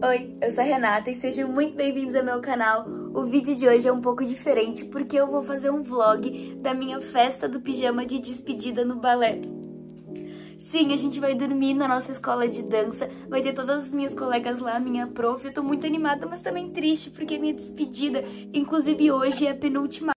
Oi, eu sou a Renata e sejam muito bem-vindos ao meu canal. O vídeo de hoje é um pouco diferente porque eu vou fazer um vlog da minha festa do pijama de despedida no balé. Sim, a gente vai dormir na nossa escola de dança, vai ter todas as minhas colegas lá, minha prof. Eu tô muito animada, mas também triste porque é minha despedida. Inclusive hoje é a penúltima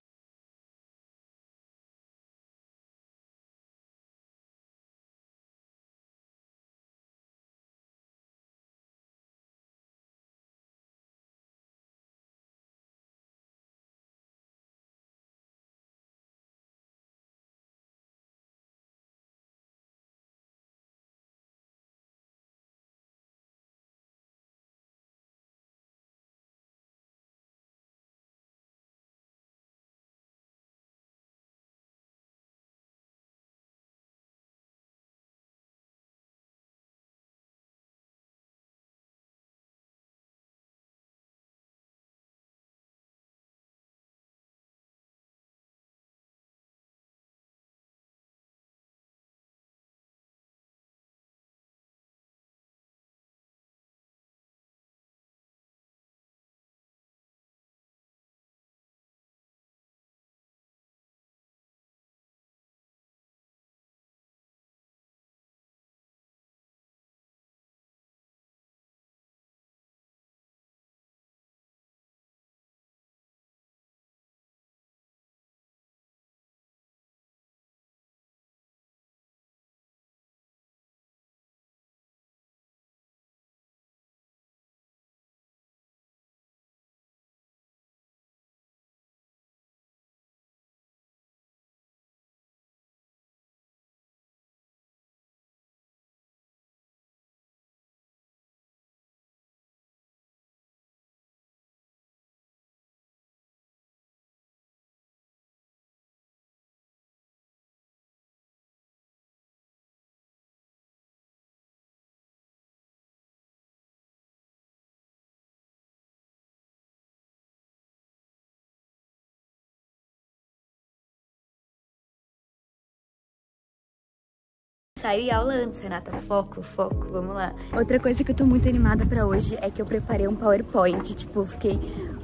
sair aula antes, Renata. Foco, foco, vamos lá. Outra coisa que eu tô muito animada pra hoje é que eu preparei um PowerPoint. Tipo, eu fiquei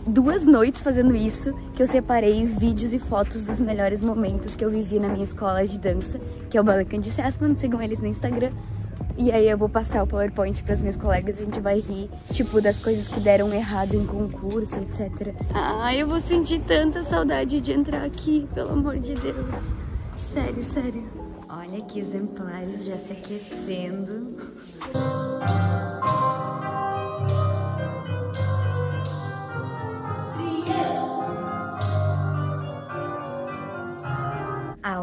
duas noites fazendo isso, que eu separei vídeos e fotos dos melhores momentos que eu vivi na minha escola de dança, que é o Ballet Candice Asman, sigam eles no Instagram. E aí eu vou passar o PowerPoint para as minhas colegas, a gente vai rir, tipo, das coisas que deram errado em concurso, etc. Ah, eu vou sentir tanta saudade de entrar aqui, pelo amor de Deus. Sério, sério. Olha que exemplares já se aquecendo.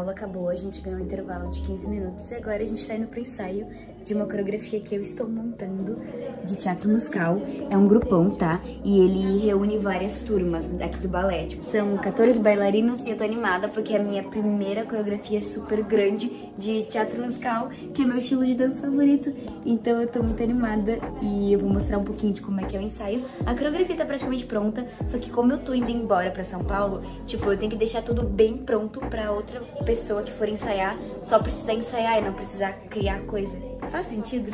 Aula acabou, a gente ganhou um intervalo de 15 minutos e agora a gente está indo para o ensaio de uma coreografia que eu estou montando de teatro musical. É um grupão, tá? E ele reúne várias turmas aqui do balé. Tipo, são 14 bailarinos e eu tô animada porque é a minha primeira coreografia super grande de teatro musical, que é meu estilo de dança favorito. Então eu tô muito animada e eu vou mostrar um pouquinho de como é que é o ensaio. A coreografia tá praticamente pronta, só que como eu tô indo embora pra São Paulo, tipo, eu tenho que deixar tudo bem pronto pra outra pessoa que for ensaiar só precisar ensaiar e não precisar criar coisa. Faz sentido?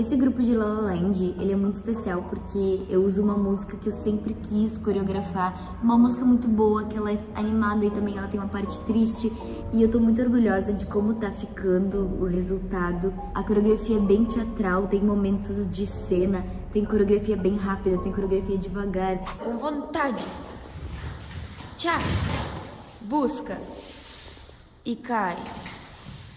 Esse grupo de La La Land, ele é muito especial porque eu uso uma música que eu sempre quis coreografar, uma música muito boa, que ela é animada e também ela tem uma parte triste, e eu tô muito orgulhosa de como tá ficando o resultado. A coreografia é bem teatral, tem momentos de cena, tem coreografia bem rápida, tem coreografia devagar. Com vontade. Tchau. Busca. E cai.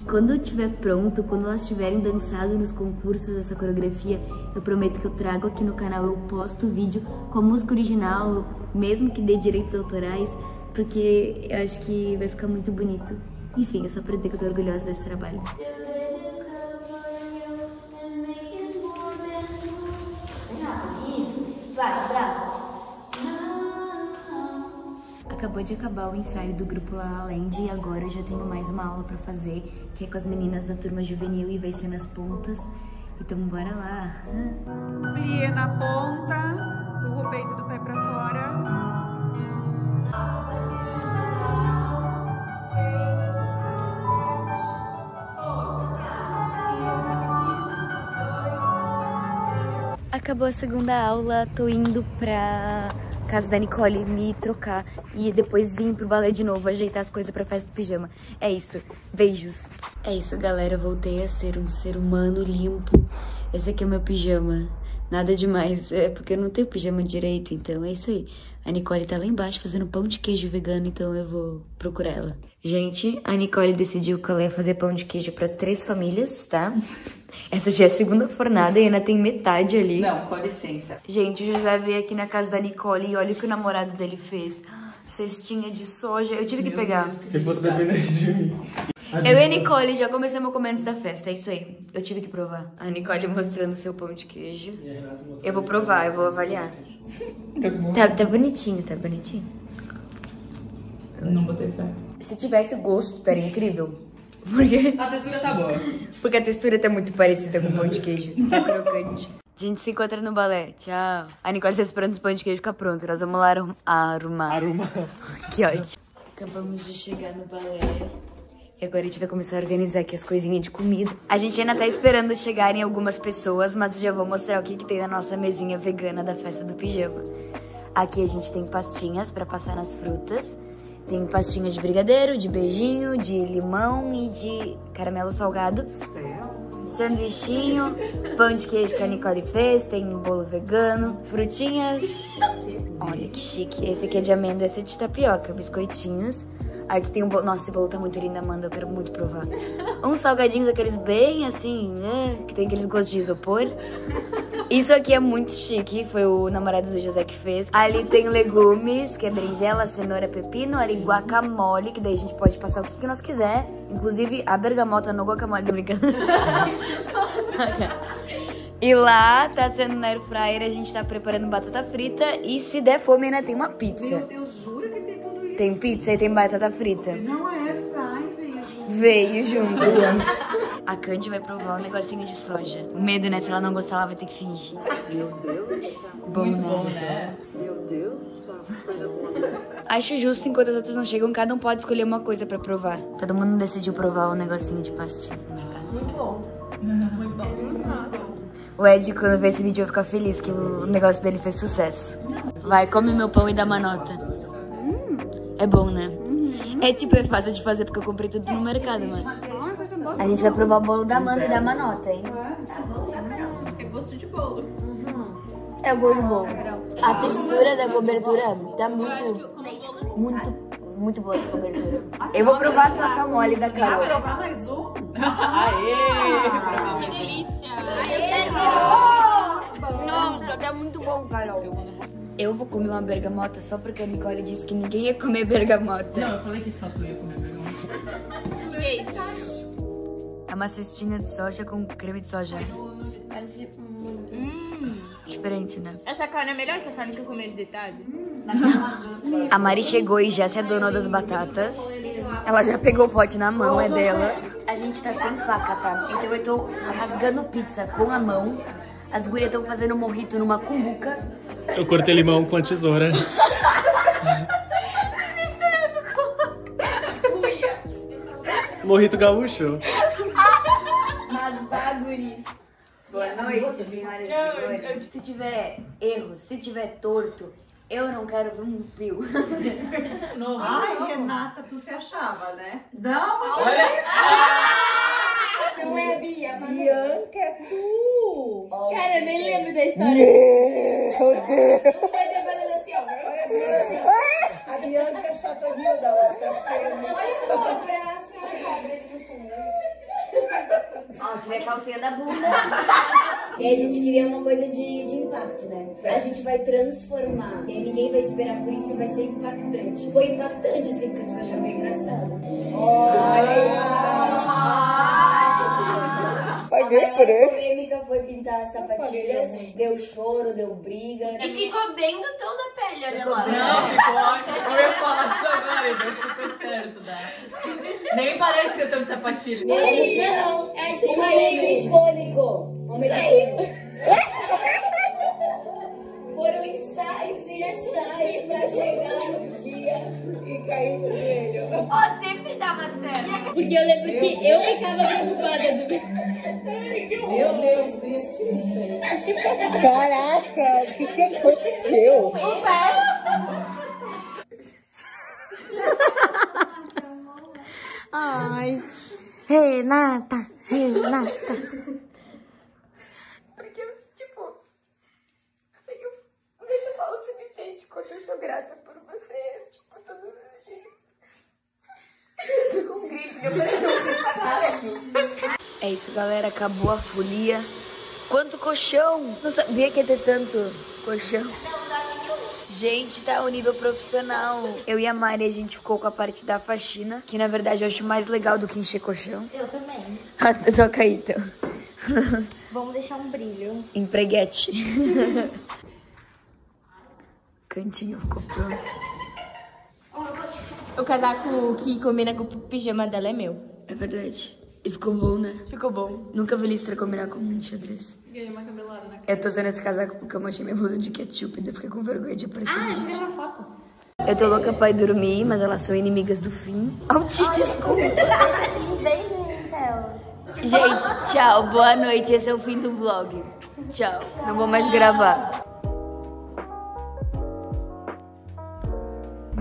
Quando eu estiver pronto, quando elas tiverem dançado nos concursos essa coreografia, eu prometo que eu trago aqui no canal, eu posto o vídeo com a música original, mesmo que dê direitos autorais, porque eu acho que vai ficar muito bonito. Enfim, é só pra dizer que eu tô orgulhosa desse trabalho. Acabou de acabar o ensaio do grupo La La Land e agora eu já tenho mais uma aula pra fazer, que é com as meninas da turma juvenil e vai ser nas pontas. Então bora lá. Plie na ponta, o peito do pé pra fora. Acabou a segunda aula, tô indo pra casa da Nicole me trocar e depois vim pro balé de novo ajeitar as coisas pra festa do pijama. É isso, beijos. É isso, galera, voltei a ser um ser humano limpo. Esse aqui é o meu pijama. Nada demais, é porque eu não tenho pijama direito, então é isso aí. A Nicole tá lá embaixo fazendo pão de queijo vegano, então eu vou procurar ela. Gente, a Nicole decidiu que ela ia fazer pão de queijo pra três famílias, tá? Essa já é a segunda fornada e ainda tem metade ali. Não, com licença. Gente, o José veio aqui na casa da Nicole e olha o que o namorado dele fez. Cestinha de soja, eu tive que pegar. Se fosse depender de mim. Eu e a Nicole já começamos a comer antes da festa, é isso aí. Eu tive que provar. A Nicole mostrando seu pão de queijo. Eu vou provar, eu vou avaliar. Tá, tá bonitinho, tá bonitinho. Não botei fé. Se tivesse gosto, estaria incrível. Porque, A textura tá boa. porque a textura tá muito parecida com pão de queijo. Tá crocante. A gente se encontra no balé. Tchau. A Nicole tá esperando os pão de queijo ficar pronto. Nós vamos lá arrumar. Aruma. Que ótimo. Acabamos de chegar no balé. E agora a gente vai começar a organizar aqui as coisinhas de comida. A gente ainda tá esperando chegarem algumas pessoas, mas já vou mostrar o que, que tem na nossa mesinha vegana da festa do pijama. Aqui a gente tem pastinhas pra passar nas frutas. Tem pastinhas de brigadeiro, de beijinho, de limão e de caramelo salgado. Sanduichinho, pão de queijo que a Nicole fez, tem um bolo vegano, frutinhas. Olha que chique. Esse aqui é de amêndoa, esse é de tapioca, biscoitinhos. Aqui tem um bolo. Nossa, esse bolo tá muito lindo, Amanda. Eu quero muito provar. Uns salgadinhos, aqueles bem assim, né? Que tem aqueles gostos de isopor. Isso aqui é muito chique. Foi o namorado do José que fez. Ali tem legumes, que é berinjela, cenoura, pepino. Ali guacamole, que daí a gente pode passar o que, que nós quiser. Inclusive a bergamota no guacamole. Tô brincando. E lá tá sendo na air fryer, a gente tá preparando batata frita e se der fome ainda tem uma pizza. Meu Deus, juro que tem tudo isso. Tem pizza e tem batata frita. Não é veio junto. Veio junto. A Candy vai provar um negocinho de soja. O medo, né? Se ela não gostar, ela vai ter que fingir. Meu Deus. Bom, né? Bom, né? Meu Deus, só coisa boa. Acho justo, enquanto as outras não chegam, cada um pode escolher uma coisa pra provar. Todo mundo decidiu provar um negocinho de pastinha no mercado. Muito bom. O Ed, quando ver esse vídeo, vai ficar feliz que o negócio dele fez sucesso. Vai, come meu pão e dá uma nota. É bom, né? É tipo, é fácil de fazer porque eu comprei tudo no mercado, mas... A gente vai provar o bolo da Amanda e dar uma nota, hein? É gosto de bolo. É bom de bolo. A textura da cobertura tá muito, muito, muito boa essa cobertura. Eu vou provar a guacamole da Vai Carol. provar mais um? Nossa, tá muito bom, Carol. Eu vou comer uma bergamota só porque a Nicole disse que ninguém ia comer bergamota. Não, eu falei que só tu ia comer bergamota. É uma cestinha de soja com creme de soja. Diferente, né? Essa carne é melhor que a carne que eu comi de detalhe? A Mari chegou e já se adonou das batatas. Ela já pegou o pote na mão, é dela. A gente tá sem faca, tá? Então eu tô rasgando pizza com a mão. As gurias estão fazendo morrito numa cumbuca. Eu cortei limão com a tesoura. Morrito gaúcho. Mas baguri. Boa noite, senhoras e senhores. Se tiver erro, se tiver torto, eu não quero ver um pio. Ai, Renata, tu se achava, né? Não, olha. Não é Bia, mas... Bianca, é tu. Cara, eu nem lembro da história. A Bianca é chateadinha da outra. Ó, tirei a calcinha da bunda. E aí a gente queria uma coisa de, de impacto, né? A gente vai transformar. E aí ninguém vai esperar por isso e vai ser impactante. Foi impactante, assim, porque vocês acharam bem engraçado. Olha! Foi maior polêmica foi pintar as sapatilhas. Deu choro, deu briga. E ficou bem do tom da pele, olha lá. Não, ficou ótimo. Eu ia falar disso agora e deu super certo, né? Nem parece que eu tô de sapatilha. Não, é um momento icônico. Momento icônico. Foram ensaios e ensaios pra chegar no dia e cair no joelho. Ó, sempre dava certo. Porque eu lembro que eu ficava preocupada do. Meu Deus, Cristo, isso daí. Caraca, o que, que aconteceu? Ai, Renata, Renata. Porque eu, tipo, eu sei que eu não sei se eu falo o suficiente quanto eu sou grata por você, tipo, todos os dias. Eu tô com gripe, meu coração É isso, galera. Acabou a folia. Quanto colchão! Não sabia que ia ter tanto colchão. Gente, tá o nível profissional. Eu e a Mari, a gente ficou com a parte da faxina, que na verdade eu acho mais legal do que encher colchão. Eu também. Ah, toca aí, então. Vamos deixar um brilho. Empreguete. Cantinho ficou pronto. O casaco que combina com o pijama dela é meu. É verdade. E ficou bom, né? Ficou bom. Nunca vi Listra combinar com um xadrez. Ganhei uma cabelada na Eu tô usando esse casaco porque eu manchei minha blusa de ketchup e daí eu fiquei com vergonha de aparecer. Ah, deixa eu uma foto. Eu tô louca pra ir dormir, mas elas são inimigas do fim. Altis, desculpa. Gente, tchau, boa noite. Esse é o fim do vlog. Tchau, não vou mais gravar.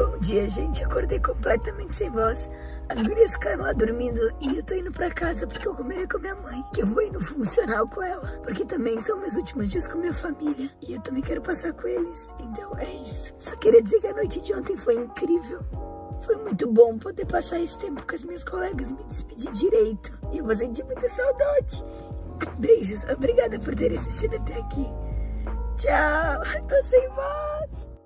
Bom dia, gente. Acordei completamente sem voz. As gurias ficaram lá dormindo e eu tô indo pra casa porque eu comerei com minha mãe. Que eu vou ir no funcional com ela. Porque também são meus últimos dias com minha família. E eu também quero passar com eles. Então é isso. Só queria dizer que a noite de ontem foi incrível. Foi muito bom poder passar esse tempo com as minhas colegas, me despedir direito. E eu vou sentir muita saudade. Beijos, obrigada por ter assistido até aqui. Tchau, tô sem voz.